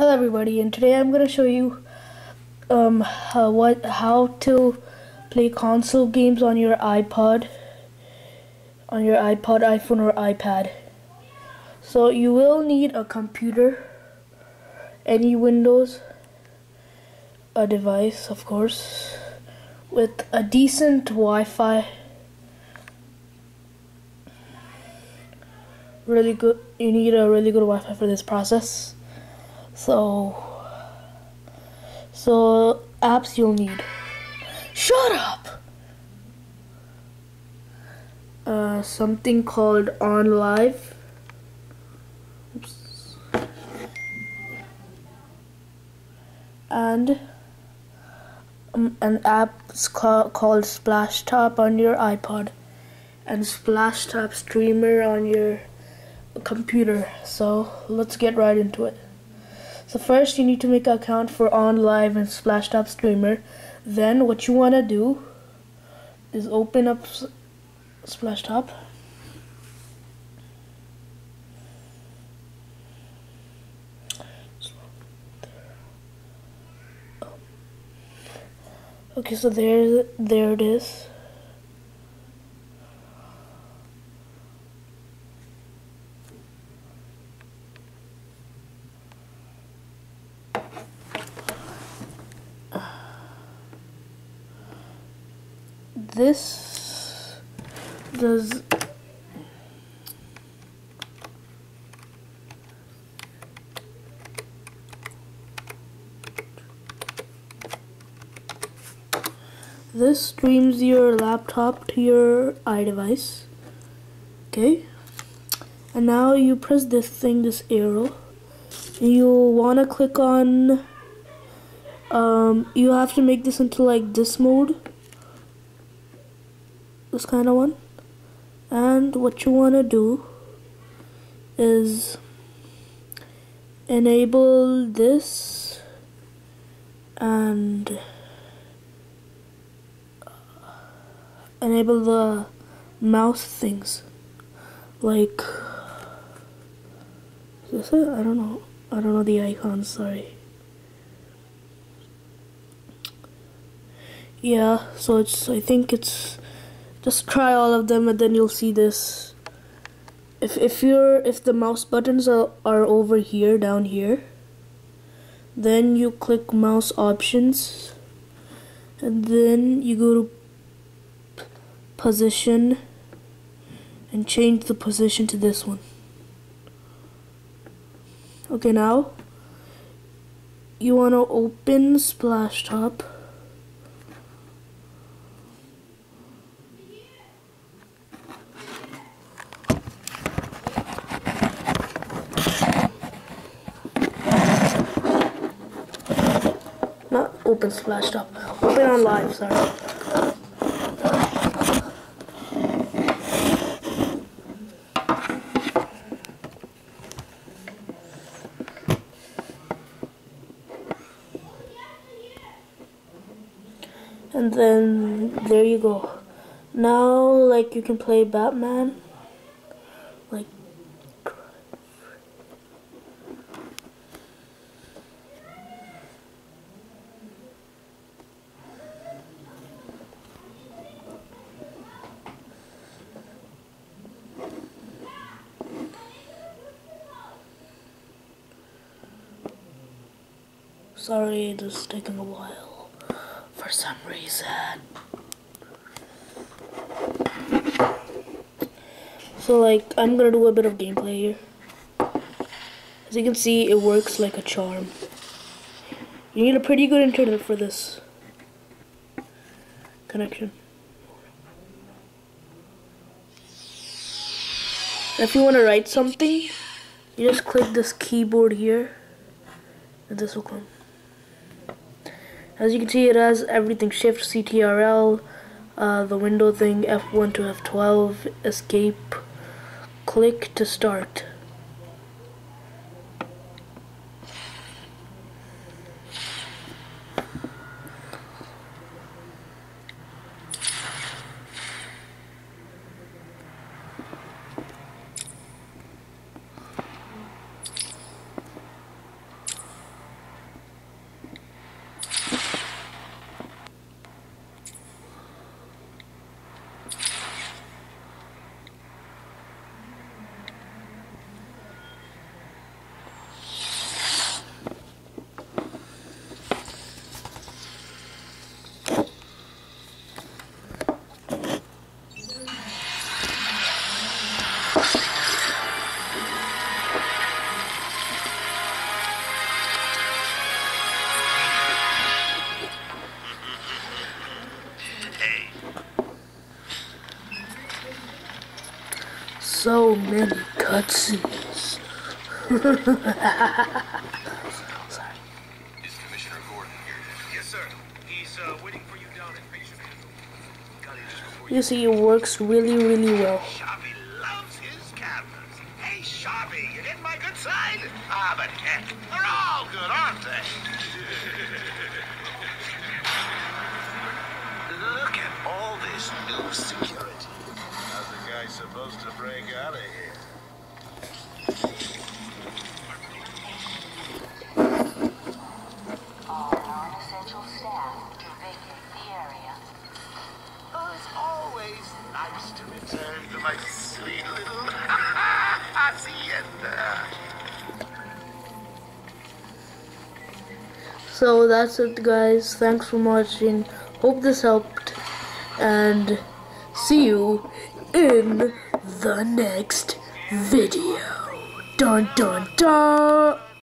Hello everybody and today I'm going to show you um, how, what, how to play console games on your iPod, on your iPod, iPhone or iPad. So you will need a computer, any Windows, a device of course, with a decent Wi-Fi, really good, you need a really good Wi-Fi for this process. So, so apps you'll need. Shut up! Uh, something called OnLive. Oops. And um, an app ca called Splashtop on your iPod and Splashtop Streamer on your computer. So let's get right into it. So first you need to make an account for OnLive and Splashtop Streamer. Then what you want to do is open up Splashtop. Okay, so there, there it is. This does this streams your laptop to your iDevice. Okay. And now you press this thing this arrow. You want to click on um, you have to make this into like this mode this kind of one. And what you want to do is enable this and enable the mouse things. Like is this it? I don't know. I don't know the icons sorry. Yeah so it's I think it's just try all of them and then you'll see this. If if you're if the mouse buttons are, are over here down here then you click mouse options and then you go to position and change the position to this one. Okay now you want to open Splashtop Not open Splashtop. Open OnLive, sorry. And then there you go. Now like you can play Batman. Sorry, it is taking a while for some reason. So like, I'm gonna do a bit of gameplay here. As you can see, it works like a charm. You need a pretty good internet for this connection. If you want to write something, you just click this keyboard here, and this will come. As you can see, it has everything Shift, CTRL, uh, the window thing, F1 to F12, Escape, click to start. So many cutscenes. Sorry. Is Commissioner Gordon here? Yes, sir. He's uh, waiting for you down at patient handle. Got here just before You see, it works really, really well. Sharpie loves his cameras. Hey, Sharpie, you getting my good side? Ah, but heck, they're all good, aren't they? Look at all this new security. How's the guy supposed to break out of here? All non-essential staff to vacate the area. Oh, it's always nice to return to my sweet little hacienda. So that's it, guys. Thanks for watching. Hope this helped. And see you in the next video. Dun dun dun.